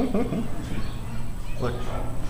我。